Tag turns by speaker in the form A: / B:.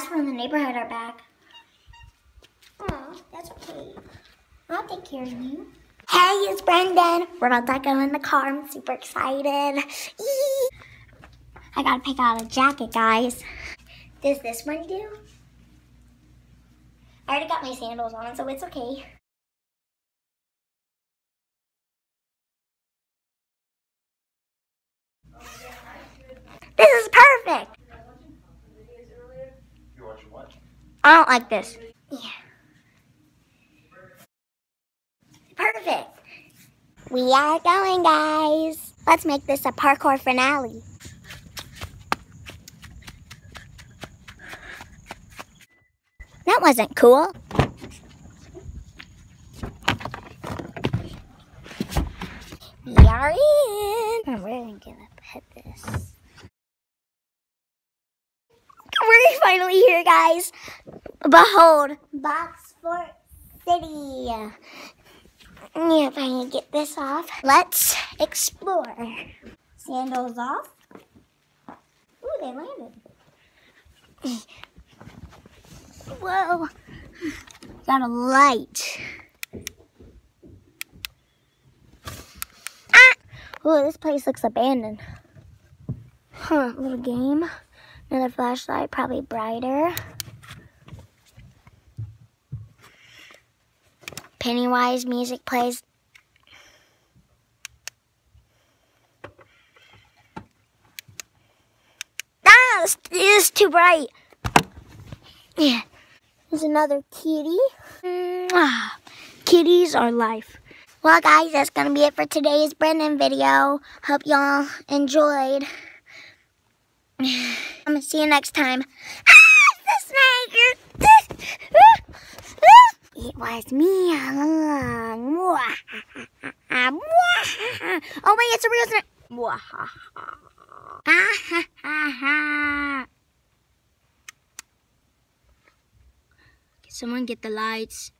A: Casper in the neighborhood are back. Oh, that's okay. I'll take care of you. Hey, it's Brendan. We're about to go in the car. I'm super excited. Eee. I gotta pick out a jacket, guys. Does this one do? I already got my sandals on, so it's okay. This is perfect.
B: You watching what?
A: I don't like this. Yeah. Perfect. We are going, guys. Let's make this a parkour finale. That wasn't cool. We are in. I'm really gonna pet this. We're finally here, guys. Behold, Box Fort City. Yeah, if I can get this off. Let's explore. Sandals off. Ooh, they landed. Whoa. Got a light. Ah! Ooh, this place looks abandoned. Huh, little game. Another flashlight, probably brighter. Pennywise music plays. Ah, this is too bright. Yeah. There's another kitty. Mwah. Kitties are life. Well, guys, that's going to be it for today's Brendan video. Hope y'all enjoyed. I'm going to see you next time. Ah, the snake! Was me along. Oh, wait, it's a real snake. Ah, someone get the lights.